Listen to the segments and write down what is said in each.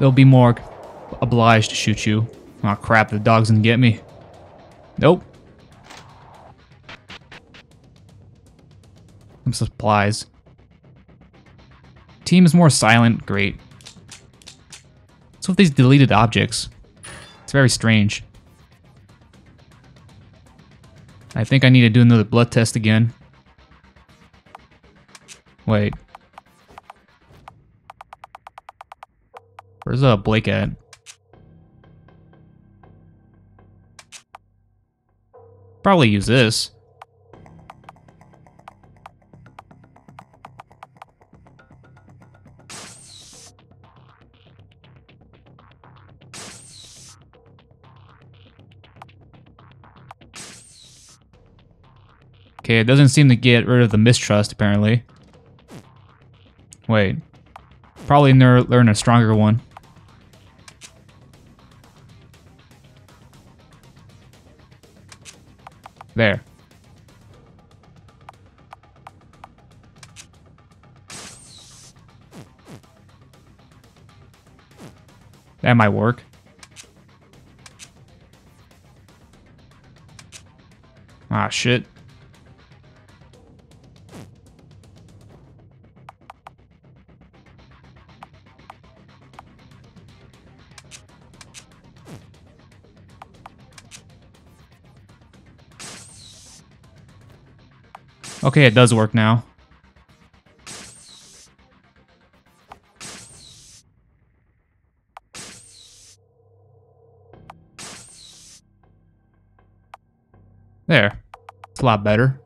they'll be more obliged to shoot you. Oh crap, the dog's gonna get me. Nope. Some supplies. Team is more silent, great. What's with these deleted objects? It's very strange. I think I need to do another blood test again. Wait. Where's uh, Blake at? Probably use this. Okay, it doesn't seem to get rid of the mistrust, apparently. Wait. Probably learn a stronger one. That might work. Ah, shit. Okay, it does work now. It's a lot better.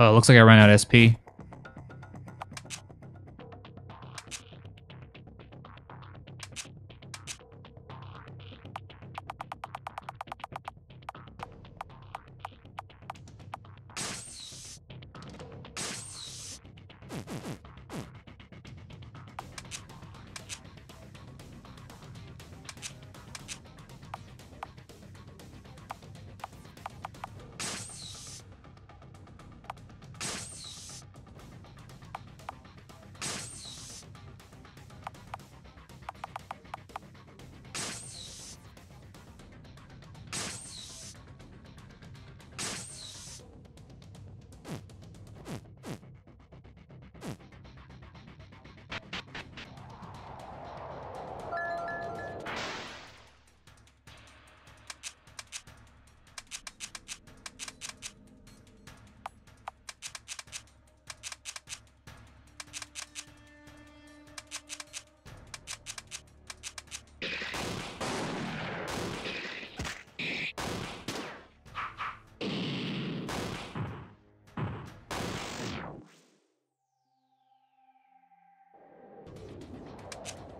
Oh, looks like I ran out of SP.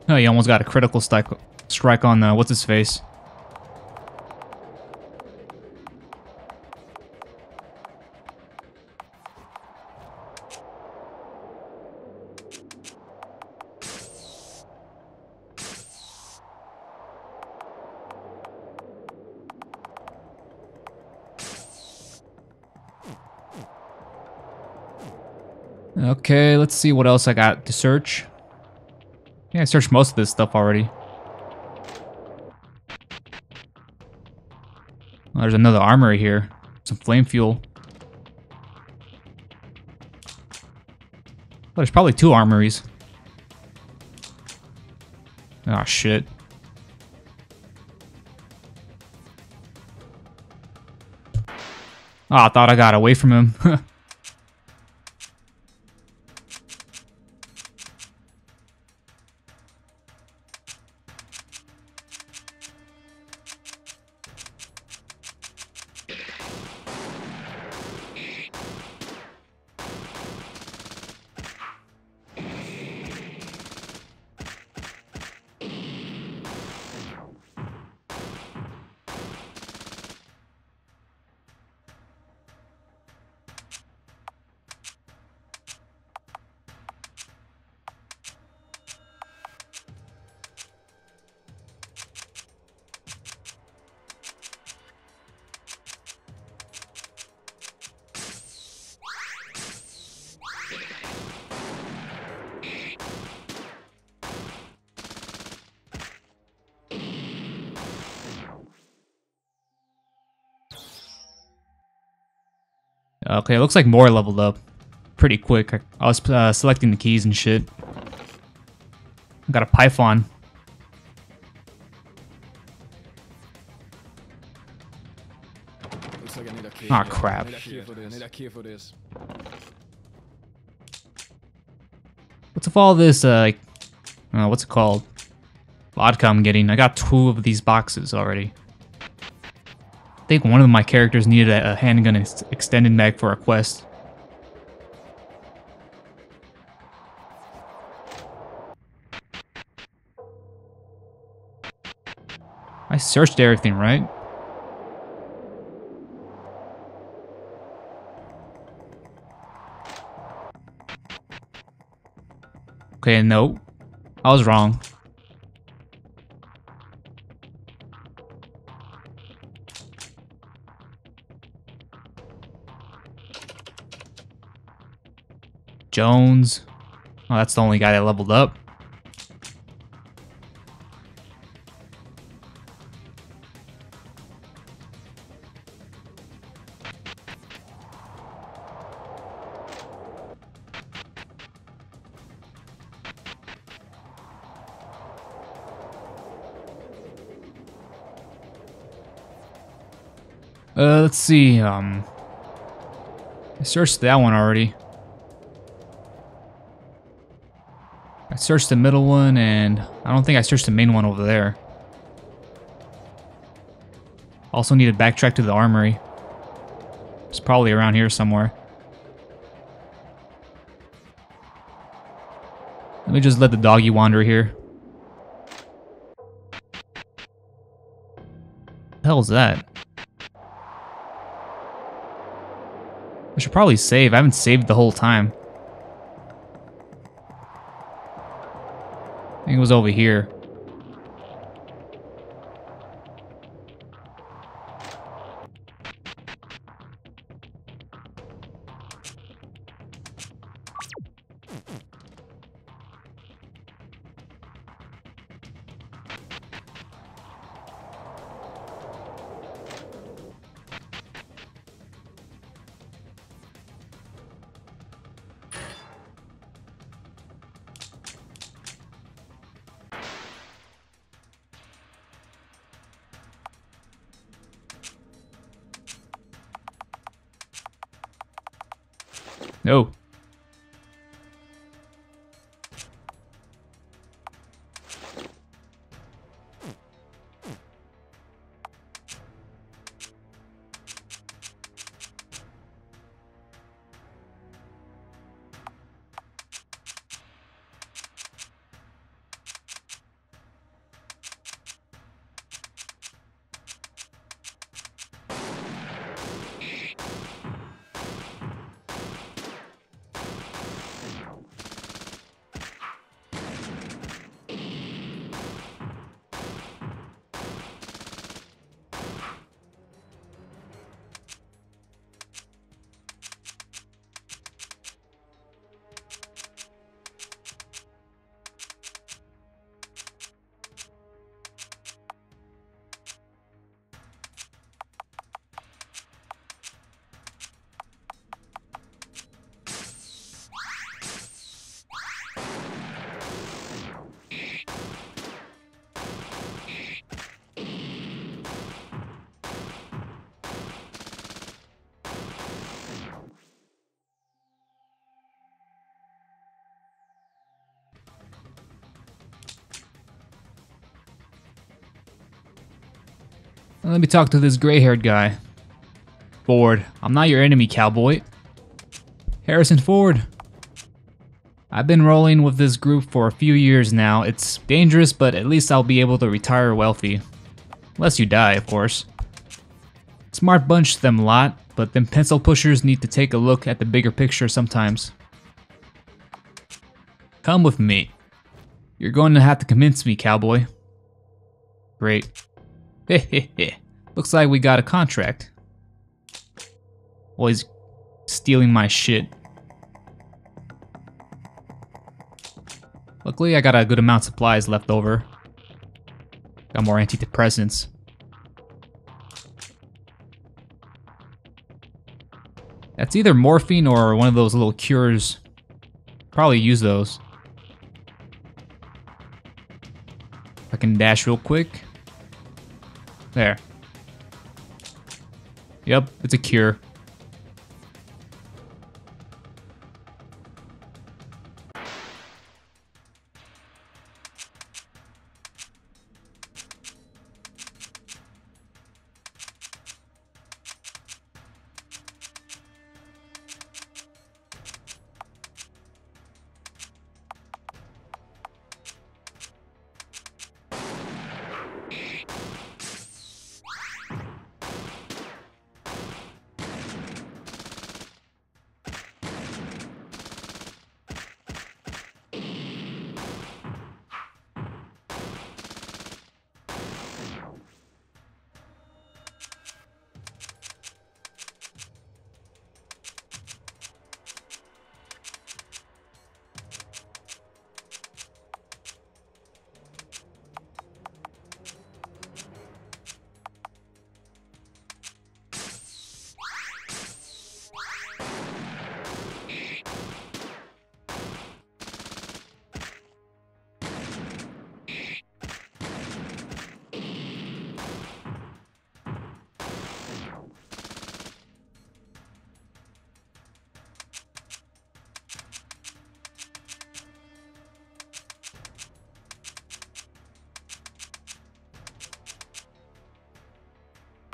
Oh, he almost got a critical strike, strike on, uh, what's his face? Okay, let's see what else I got to search. Yeah, I searched most of this stuff already. Well, there's another armory here. Some flame fuel. Oh, there's probably two armories. Oh shit. Oh, I thought I got away from him. Okay, it looks like more leveled up pretty quick. I, was uh, selecting the keys and shit. Got a Python. Oh crap. What's with all this, uh, like, uh, what's it called? Vodka I'm getting. I got two of these boxes already. Think one of my characters needed a, a handgun ex extended mag for a quest. I searched everything, right? Okay, no. I was wrong. Jones. Oh, that's the only guy that leveled up. Uh, let's see, um... I searched that one already. I searched the middle one, and I don't think I searched the main one over there. Also need to backtrack to the armory. It's probably around here somewhere. Let me just let the doggy wander here. The hell is that? I should probably save. I haven't saved the whole time. Was over here. No. Let me talk to this gray-haired guy. Ford, I'm not your enemy, cowboy. Harrison Ford. I've been rolling with this group for a few years now. It's dangerous, but at least I'll be able to retire wealthy. Unless you die, of course. Smart bunch, them lot, but them pencil pushers need to take a look at the bigger picture sometimes. Come with me. You're going to have to convince me, cowboy. Great. Looks like we got a contract. Always stealing my shit. Luckily, I got a good amount of supplies left over. Got more antidepressants. That's either morphine or one of those little cures. Probably use those. I can dash real quick. There. Yep, it's a cure.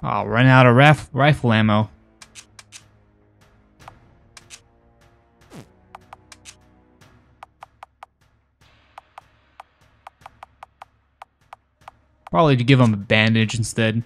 I'll run out of raf rifle ammo. Probably to give him a bandage instead.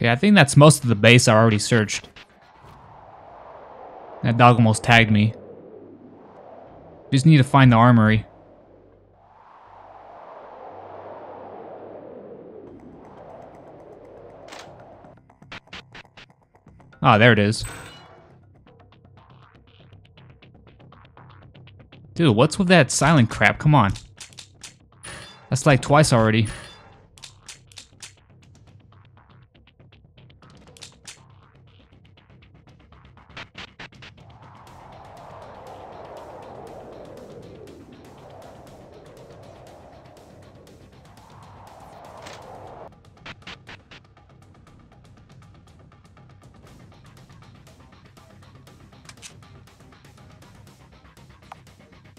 Yeah, I think that's most of the base I already searched. That dog almost tagged me. Just need to find the armory. Ah, there it is. Dude, what's with that silent crap? Come on. That's like twice already.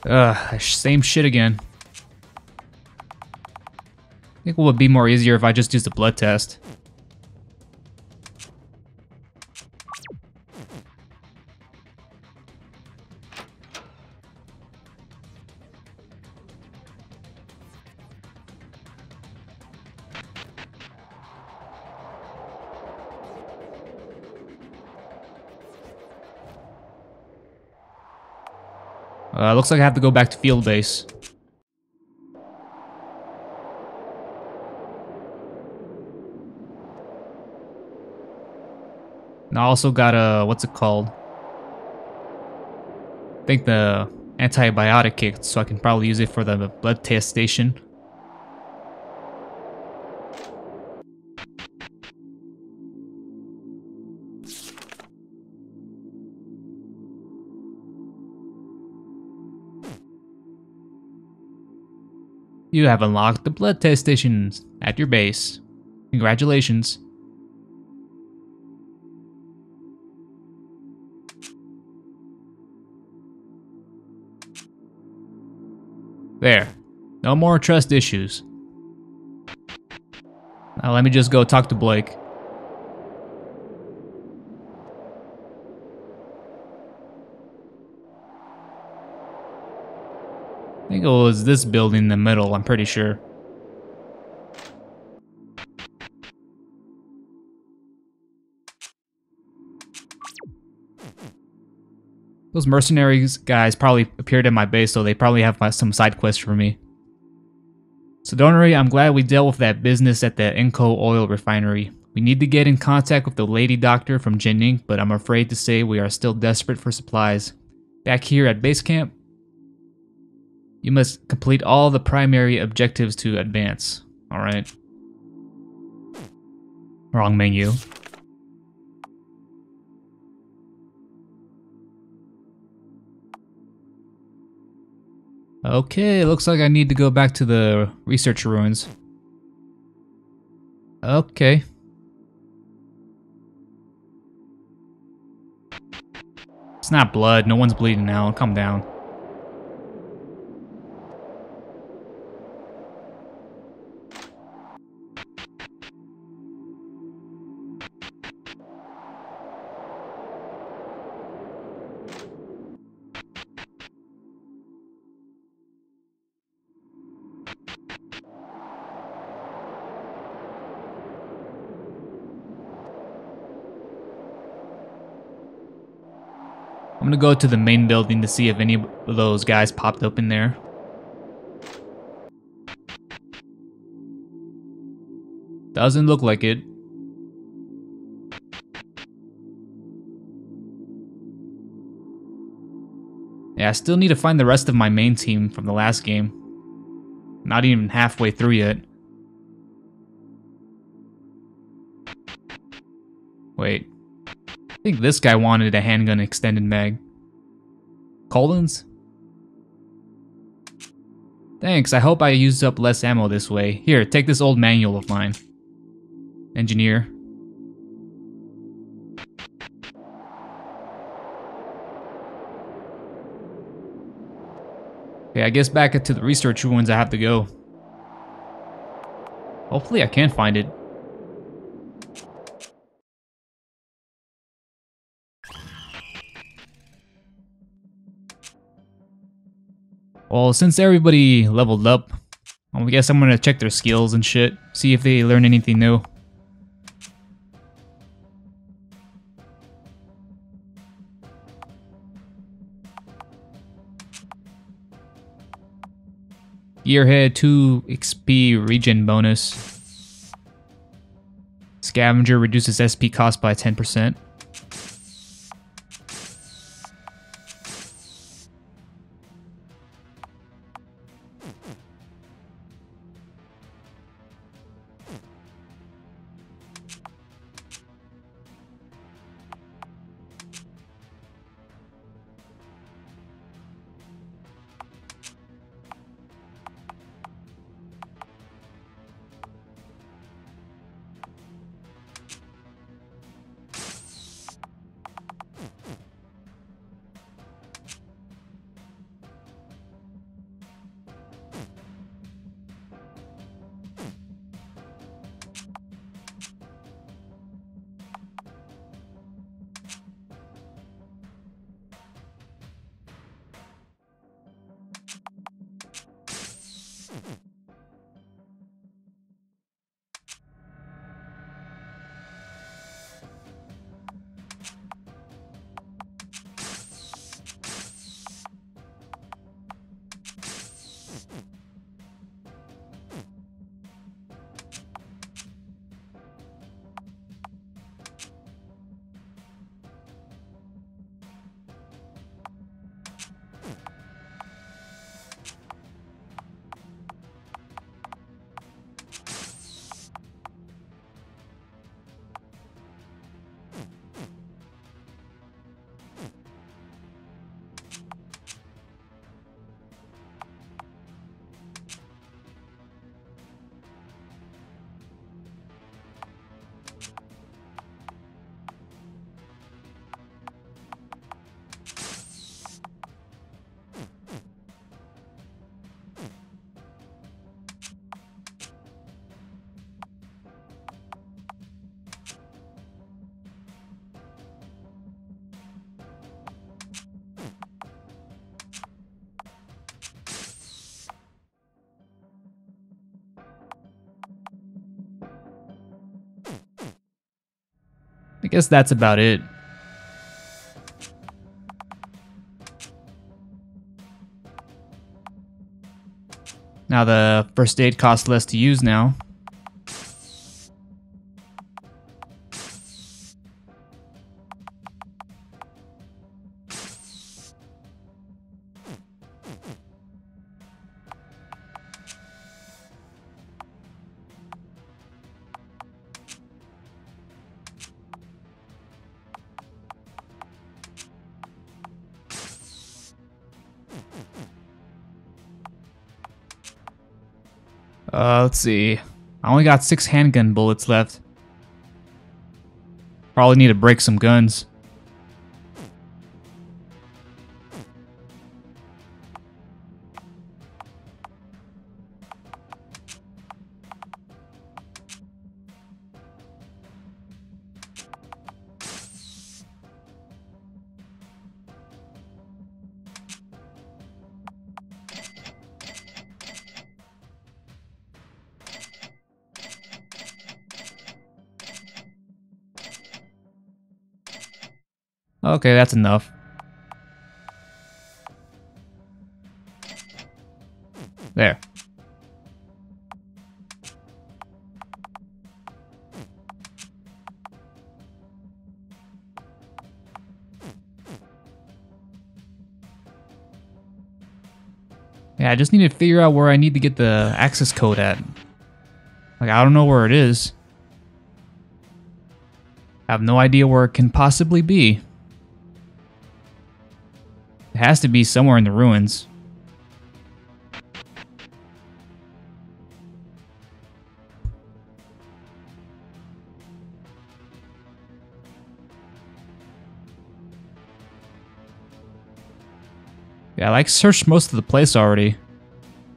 Ugh, same shit again. I think it would be more easier if I just used a blood test. Uh, looks like I have to go back to field base. And I also got a, what's it called? I think the antibiotic kit, so I can probably use it for the blood test station. You have unlocked the blood test stations at your base. Congratulations. There. No more trust issues. Now let me just go talk to Blake. Think it was this building in the middle, I'm pretty sure. Those mercenaries guys probably appeared at my base, so they probably have some side quests for me. So don't worry, I'm glad we dealt with that business at the Inco oil refinery. We need to get in contact with the lady doctor from Jining, but I'm afraid to say we are still desperate for supplies. Back here at base camp, you must complete all the primary objectives to advance. Alright. Wrong menu. Okay, looks like I need to go back to the research ruins. Okay. It's not blood, no one's bleeding now, calm down. I'm gonna go to the main building to see if any of those guys popped up in there. Doesn't look like it. Yeah, I still need to find the rest of my main team from the last game. Not even halfway through yet. Wait. I think this guy wanted a handgun extended mag. Collins? Thanks, I hope I used up less ammo this way. Here, take this old manual of mine. Engineer. Okay, I guess back to the research ruins I have to go. Hopefully I can find it. Well, since everybody leveled up, I guess I'm gonna check their skills and shit, see if they learn anything new. Gearhead 2 XP regen bonus. Scavenger reduces SP cost by 10%. Mm-hmm. Guess that's about it. Now the first aid costs less to use now. Uh, let's see. I only got six handgun bullets left. Probably need to break some guns. Okay, that's enough. There. Yeah, I just need to figure out where I need to get the access code at. Like, I don't know where it is. I have no idea where it can possibly be. Has to be somewhere in the ruins. Yeah, I like searched most of the place already.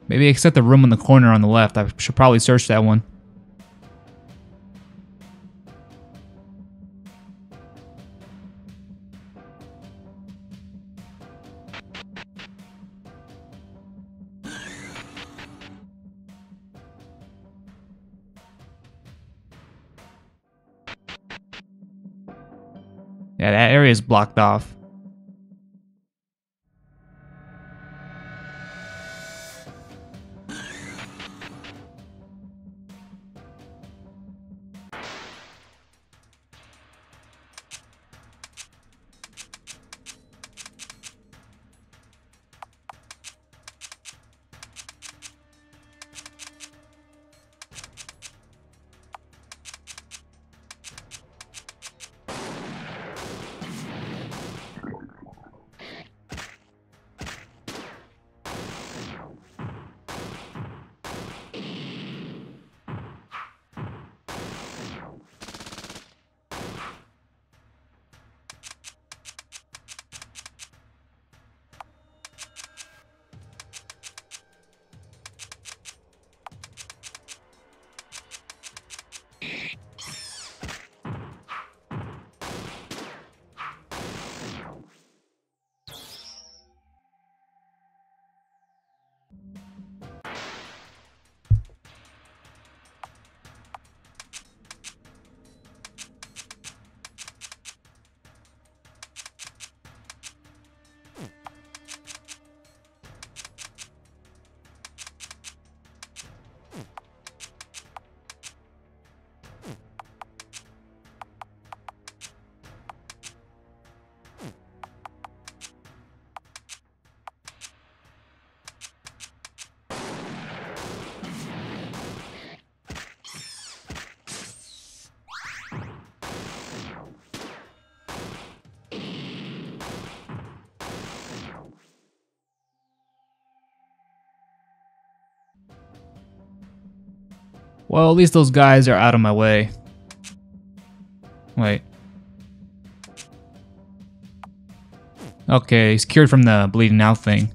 Maybe except the room in the corner on the left. I should probably search that one. Is blocked off. Well, at least those guys are out of my way. Wait. Okay, he's cured from the bleeding out thing.